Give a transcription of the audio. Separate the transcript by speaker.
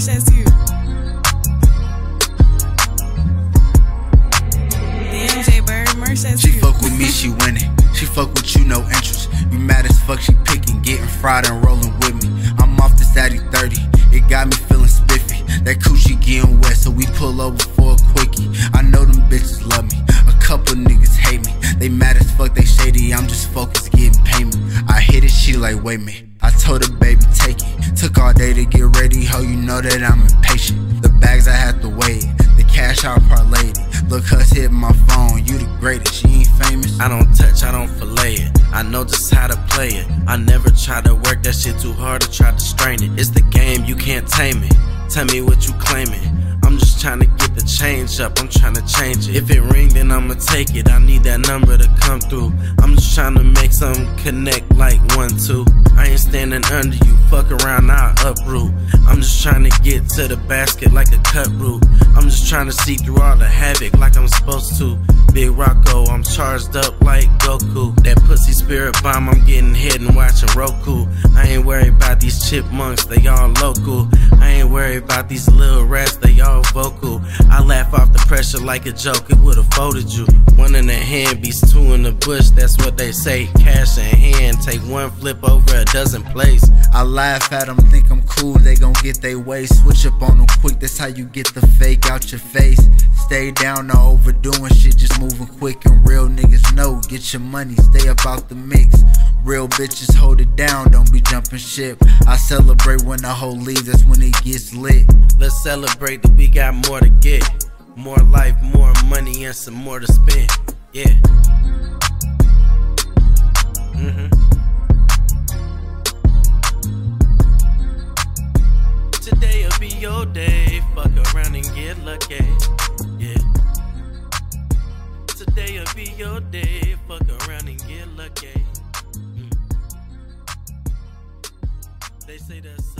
Speaker 1: She fuck with me, she winning. She fuck with you, no interest. You mad as fuck, she picking, getting fried and rolling with me. I'm off this Addy 30, it got me feeling spiffy. That coochie getting wet, so we pull over for a quickie. I know them bitches love me, a couple niggas hate me. They mad as fuck, they shady, I'm just focused getting payment. I hit it, she like, wait me. I told her all day to get ready, ho, you know that I'm impatient. The bags I have to wait, the cash I parlayed it. Look, us hit my phone, you the greatest, she ain't famous.
Speaker 2: I don't touch, I don't fillet it. I know just how to play it. I never try to work that shit too hard to try to strain it. It's the game, you can't tame it. Tell me what you claiming. I'm just trying to get the change up, I'm trying to change it. If it ring, then I'ma take it. I need that number to come connect like one, two. I ain't standing under you, fuck around, I'll uproot. I'm just trying to get to the basket like a cut route. I'm just trying to see through all the havoc like I'm supposed to. Big Rocko, I'm charged up like Goku. That pussy spirit bomb, I'm getting hit and watching Roku. I ain't worried about these chipmunks, they all local. I ain't worried about these little rats, they all vocal. Like a joke, it would've folded you. One in the hand beats two in the bush, that's what they say. Cash in hand, take one flip over a dozen plays.
Speaker 1: I laugh at them, think I'm cool, they gon' get they way. Switch up on them quick, that's how you get the fake out your face. Stay down, no overdoing shit, just moving quick and real niggas know. Get your money, stay up out the mix. Real bitches hold it down, don't be jumping ship. I celebrate when the whole leaves, that's when it gets lit.
Speaker 2: Let's celebrate that we got more to get. More life, more money, and some more to spend. Yeah. Mm-hmm. Today'll be your day. Fuck around and get lucky. Yeah. Today'll be your day. Fuck around and get lucky. Mm. They say that's